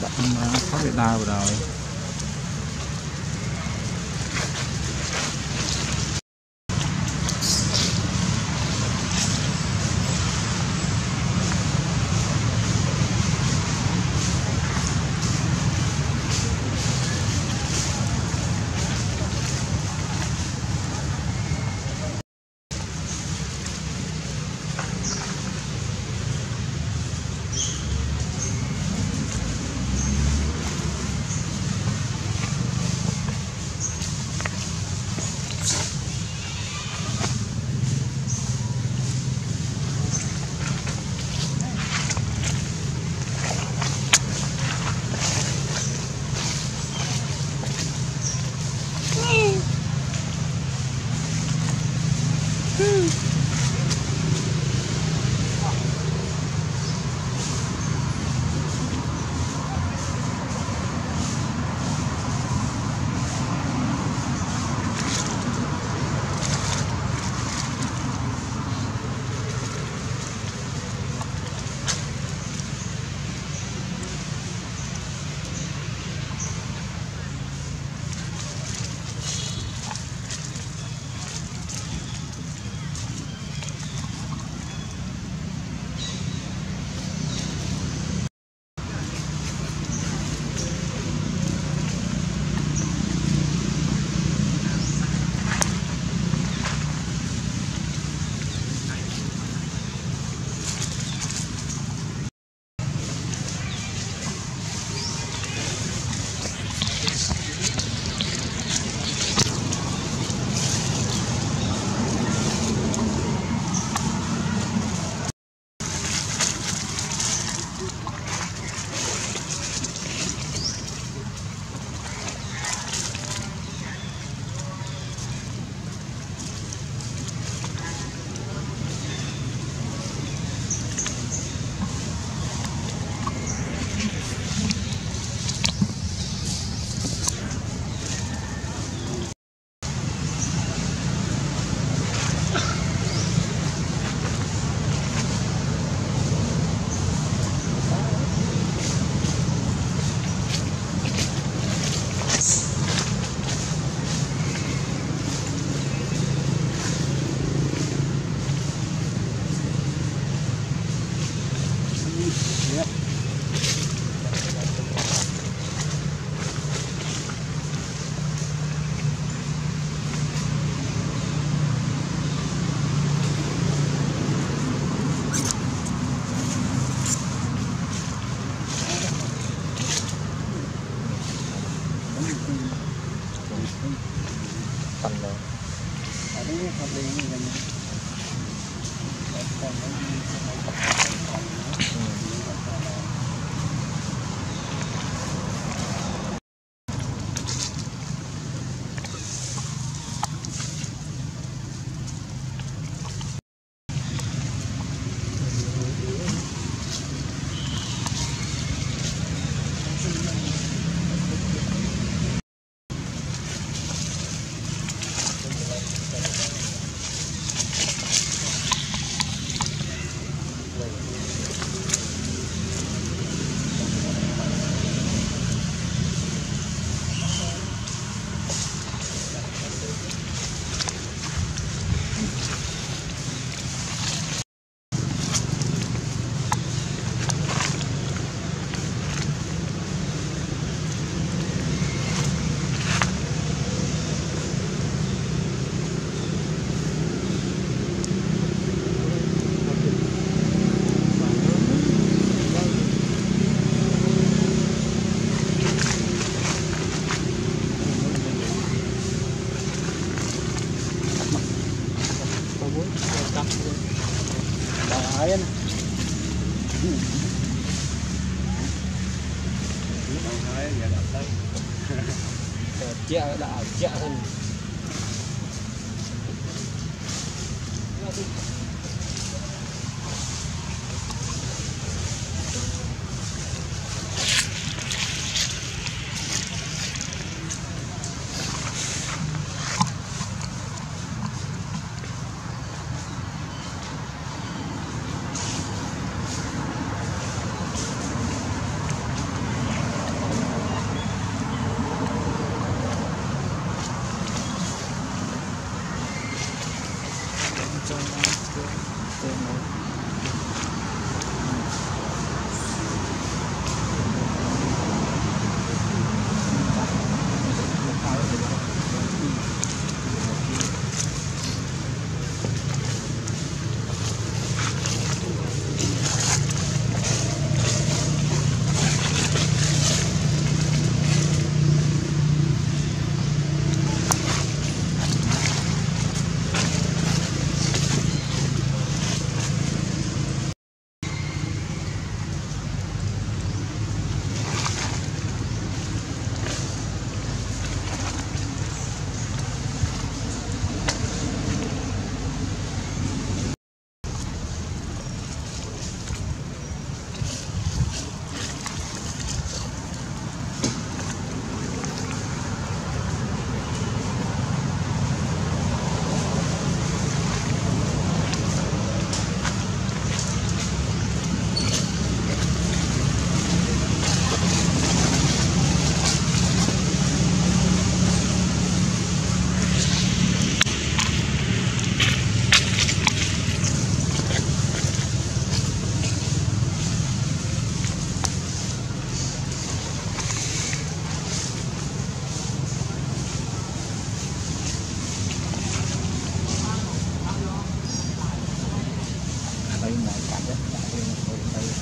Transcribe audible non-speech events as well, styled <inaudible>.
đặt à, phá biệt đai vào rồi. phần rồi ừ. Ayan. <laughs> chẹ đã chẹ hơn đây là Então, é Thank you. Đã là ở đây